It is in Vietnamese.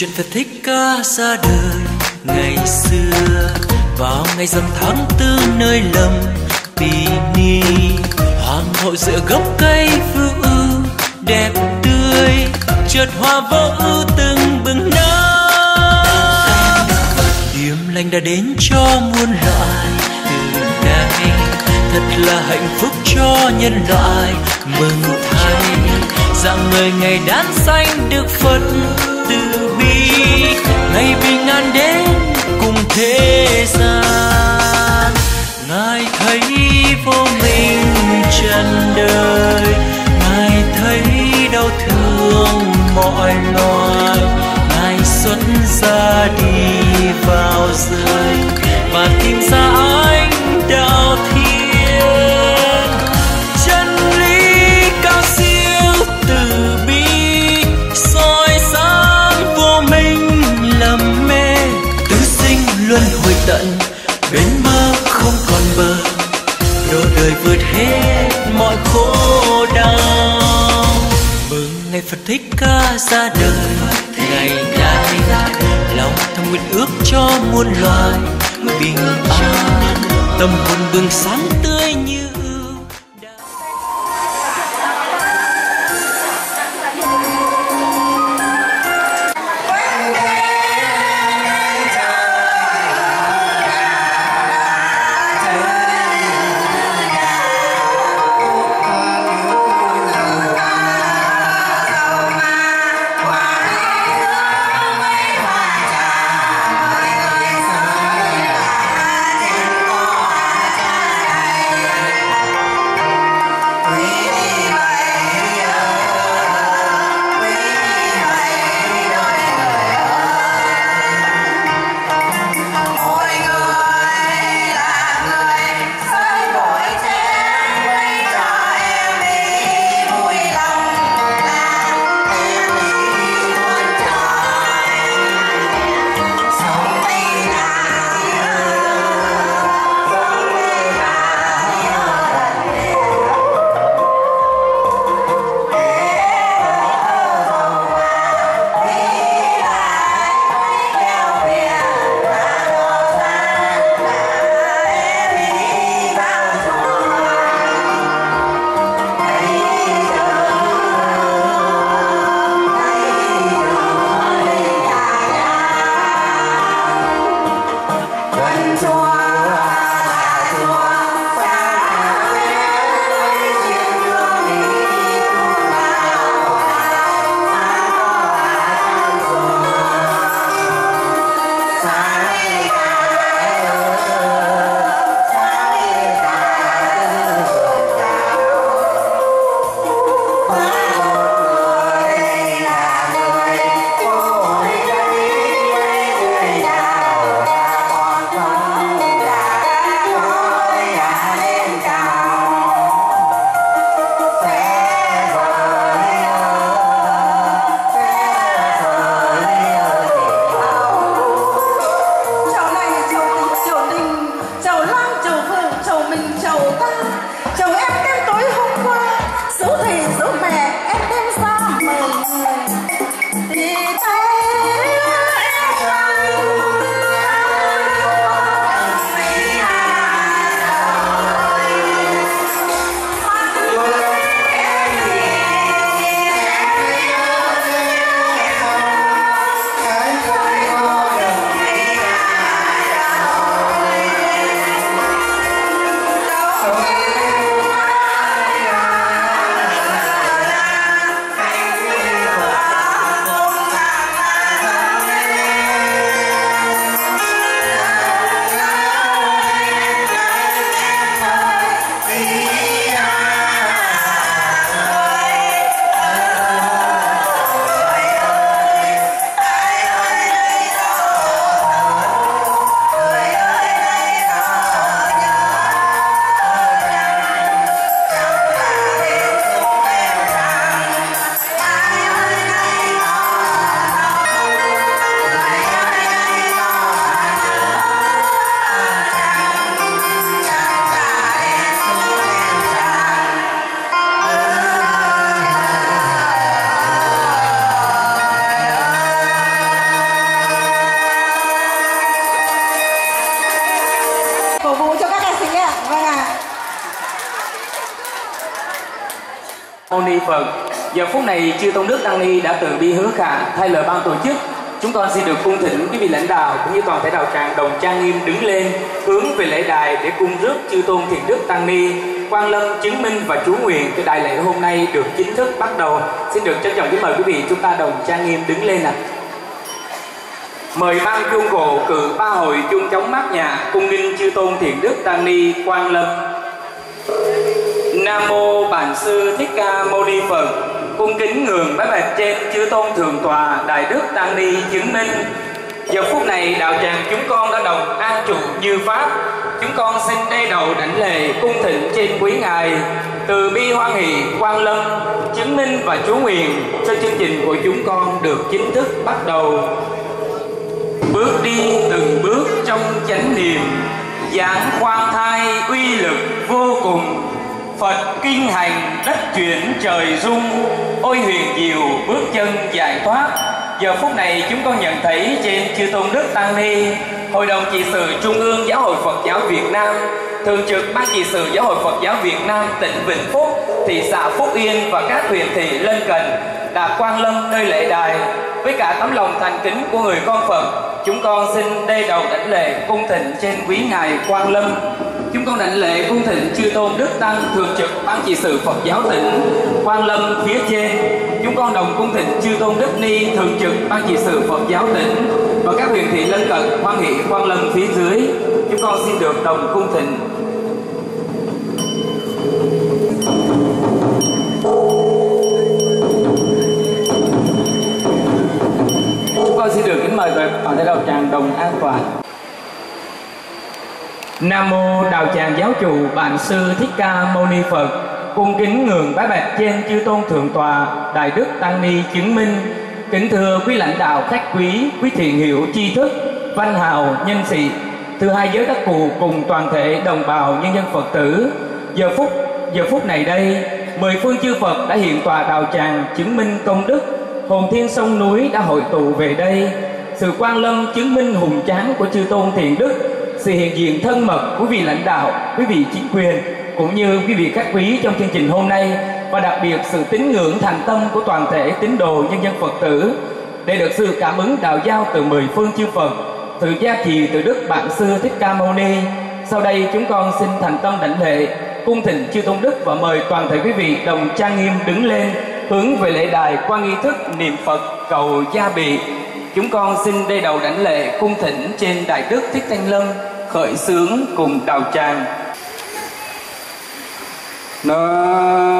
chuyện Phật thích ca ra đời ngày xưa. Vào ngày rằm tháng tư nơi lầm Pini hoàng hậu dựa gốc cây vưu đẹp tươi. Chợt hoa vô ưu từng bừng nở. Điềm lành đã đến cho muôn loài. Từ đây thật là hạnh phúc cho nhân loại. Mừng thay rằng người ngày đán xanh được phật ngày bình an đến cùng thế gian. Ngài thấy vô minh trần đời. Ngài thấy đau thương mọi loài. Ngài xuất ra đi vào rơi và tìm ra thích ca ra đời. Ngày nay, lòng thầm nguyện ước cho muôn loài bình an. Tâm hồn bừng sáng tươi Phật. Giờ phút này, chư tôn đức tăng ni đã từ bi hứa khả thay lời ban tổ chức. Chúng con xin được cung thỉnh quý vị lãnh đạo cũng như toàn thể đạo tràng đồng trang nghiêm đứng lên, hướng về lễ đài để cung rước chư tôn thiền đức tăng ni. Quan lâm chứng minh và chú nguyện cho đại lễ hôm nay được chính thức bắt đầu. Xin được trân trọng kính mời quý vị chúng ta đồng trang nghiêm đứng lên ạ. Mời ban chuông cổ cử ba hội chuông chống mát nhà, cung nghinh chư tôn thiền đức tăng ni quan lâm nam mô bản sư thích ca mâu ni phật. Cung kính ngường bái bạch trên chư tôn thượng tòa đại đức tăng ni chứng minh. Giờ phút này, đạo tràng chúng con đã đồng an trụ như pháp. Chúng con xin đê đầu đảnh lễ cung thịnh trên quý ngài. Từ bi hoan hỷ quan lâm chứng minh và chú nguyện cho chương trình của chúng con được chính thức bắt đầu. Bước đi từng bước trong chánh niệm. Giảng khoan thai uy kinh hành đất chuyển trời rung, Ôi huyền diệu bước chân giải thoát. Giờ phút này chúng con nhận thấy trên chư tôn đức Tăng Ni, Hội đồng trị sự Trung ương Giáo hội Phật giáo Việt Nam, Thường trực Ban trị sự Giáo hội Phật giáo Việt Nam tỉnh Vĩnh Phúc, Thị xã Phúc Yên và các huyện thị lân cận đã quan lâm nơi lễ đài. Với cả tấm lòng thành kính của người con Phật, chúng con xin đê đầu đảnh lễ cung thịnh trên quý ngài quan lâm chúng con đảnh lễ cung thịnh chư tôn đức tăng thường trực ban trị sự Phật giáo tỉnh quan lâm phía trên. Chúng con đồng cung thịnh chư tôn đức ni thường trực ban trị sự Phật giáo tỉnh và các huyện thị lân cận hoan hỷ quan lâm phía dưới. Chúng con xin được đồng cung thịnh. Chúng con xin được kính mời rồi ở đây đầu tràng đồng an toàn. Nam mô Đạo Tràng Giáo chủ Bản sư Thích Ca Mâu Ni Phật. Cung kính ngưỡng bái bạch trên chư tôn thượng tòa Đại đức Tăng ni chứng minh. Kính thưa quý lãnh đạo khách quý, quý thiện hiệu tri thức, văn hào nhân sĩ, thưa hai giới các cụ cùng toàn thể đồng bào nhân dân Phật tử. Giờ phút giờ phút này đây, mười phương chư Phật đã hiện tòa đạo tràng chứng minh công đức, hồn thiên sông núi đã hội tụ về đây. Sự quan lâm chứng minh hùng tráng của chư tôn thiện đức sự hiện diện thân mật quý vị lãnh đạo, quý vị chính quyền cũng như quý vị khách quý trong chương trình hôm nay và đặc biệt sự tín ngưỡng thành tâm của toàn thể tín đồ nhân dân Phật tử để được sự cảm ứng đạo giao từ mười phương chư Phật, từ gia trì từ Đức Bạn Sư Thích Ca Mâu Ni. Sau đây chúng con xin thành tâm đảnh lễ, cung thịnh chư tôn đức và mời toàn thể quý vị đồng trang nghiêm đứng lên hướng về lễ đài qua nghi thức niệm Phật cầu gia bị. Chúng con xin đây đầu đảnh lệ cung thỉnh trên Đại Đức Thích Thanh Lâm khởi xướng cùng đào tràng Nam